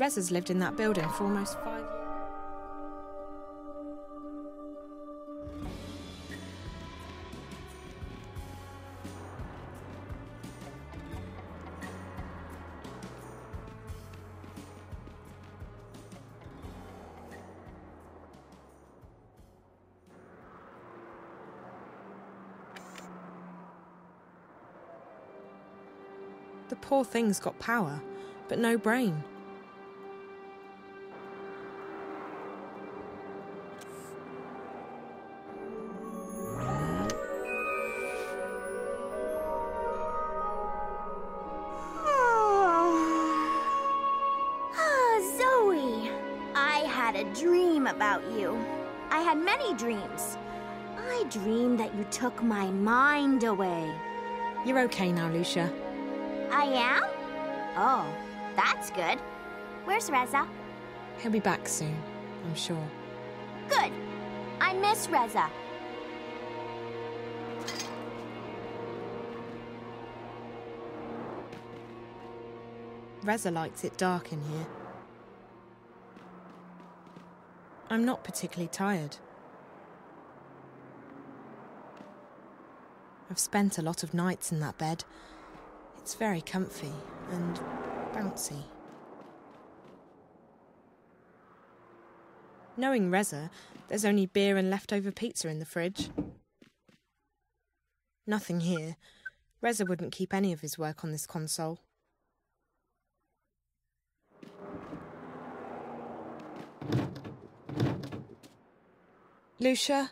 Reza's lived in that building for almost five years. The poor thing's got power, but no brain. A dream about you. I had many dreams. I dreamed that you took my mind away. You're okay now, Lucia. I am? Oh, that's good. Where's Reza? He'll be back soon, I'm sure. Good. I miss Reza. Reza likes it dark in here. I'm not particularly tired. I've spent a lot of nights in that bed. It's very comfy and bouncy. Knowing Reza, there's only beer and leftover pizza in the fridge. Nothing here. Reza wouldn't keep any of his work on this console. Lucia,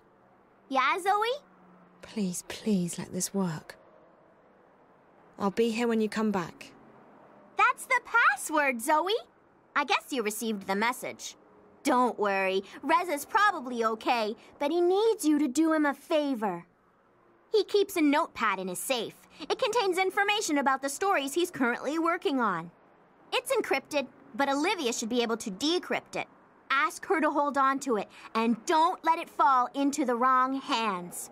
Yeah, Zoe? please, please let this work. I'll be here when you come back. That's the password, Zoe. I guess you received the message. Don't worry, Reza's probably okay, but he needs you to do him a favor. He keeps a notepad in his safe. It contains information about the stories he's currently working on. It's encrypted, but Olivia should be able to decrypt it. Ask her to hold on to it, and don't let it fall into the wrong hands.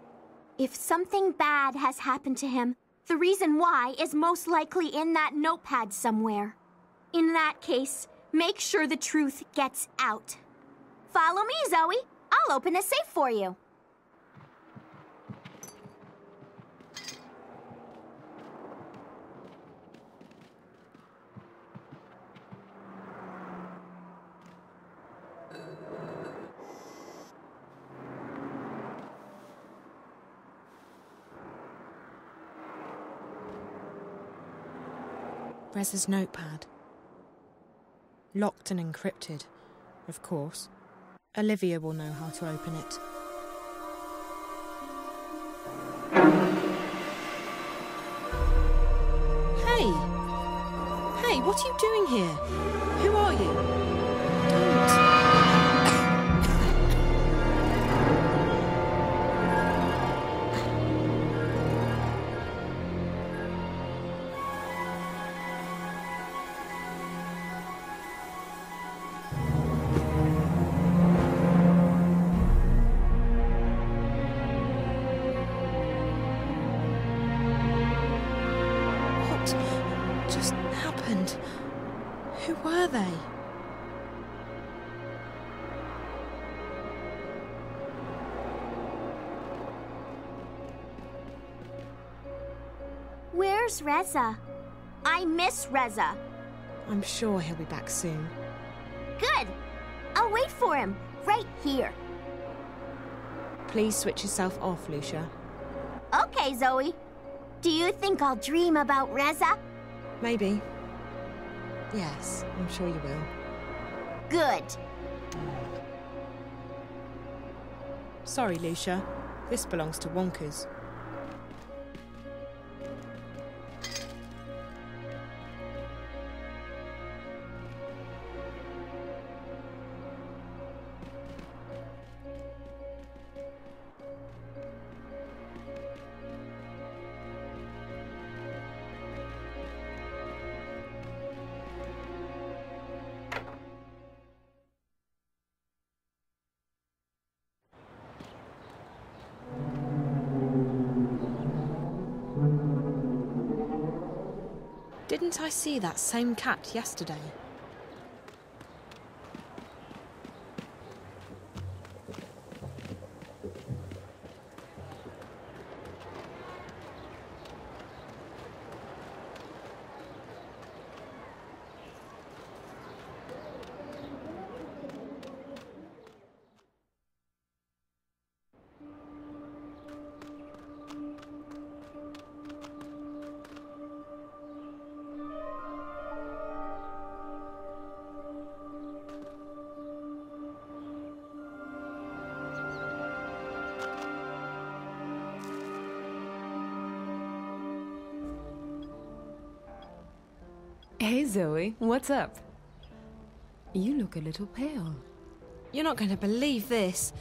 If something bad has happened to him, the reason why is most likely in that notepad somewhere. In that case, make sure the truth gets out. Follow me, Zoe. I'll open the safe for you. Reza's notepad. Locked and encrypted, of course. Olivia will know how to open it. Hey! Hey, what are you doing here? Who are you? Who were they? Where's Reza? I miss Reza. I'm sure he'll be back soon. Good. I'll wait for him right here. Please switch yourself off, Lucia. Okay, Zoe. Do you think I'll dream about Reza? Maybe. Yes, I'm sure you will. Good. Sorry, Lucia. This belongs to Wonkers. Didn't I see that same cat yesterday? Hey, Zoe, what's up? You look a little pale. You're not going to believe this.